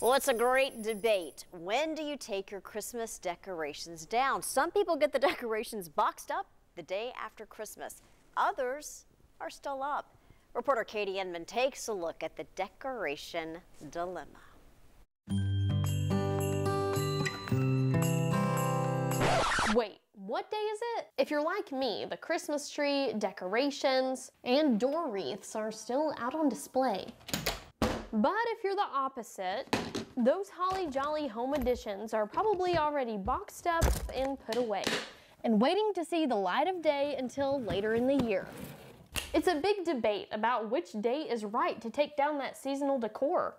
Well, it's a great debate. When do you take your Christmas decorations down? Some people get the decorations boxed up the day after Christmas. Others are still up. Reporter Katie Inman takes a look at the decoration dilemma. Wait, what day is it? If you're like me, the Christmas tree, decorations, and door wreaths are still out on display. But if you're the opposite, those holly jolly home additions are probably already boxed up and put away and waiting to see the light of day until later in the year. It's a big debate about which day is right to take down that seasonal decor.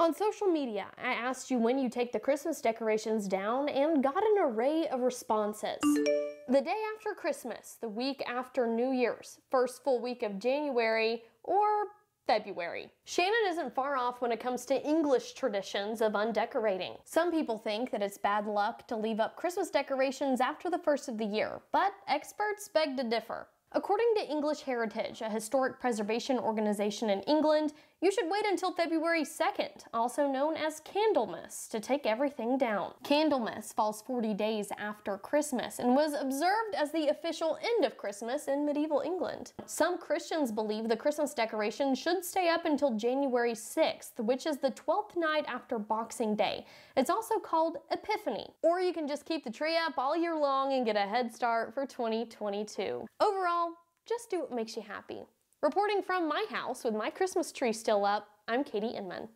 On social media, I asked you when you take the Christmas decorations down and got an array of responses. The day after Christmas, the week after New Year's, first full week of January, or February. Shannon isn't far off when it comes to English traditions of undecorating. Some people think that it's bad luck to leave up Christmas decorations after the first of the year, but experts beg to differ. According to English Heritage, a historic preservation organization in England, you should wait until February 2nd, also known as Candlemas, to take everything down. Candlemas falls 40 days after Christmas and was observed as the official end of Christmas in medieval England. Some Christians believe the Christmas decoration should stay up until January 6th, which is the 12th night after Boxing Day. It's also called Epiphany. Or you can just keep the tree up all year long and get a head start for 2022. Overall, just do what makes you happy. Reporting from my house with my Christmas tree still up, I'm Katie Inman.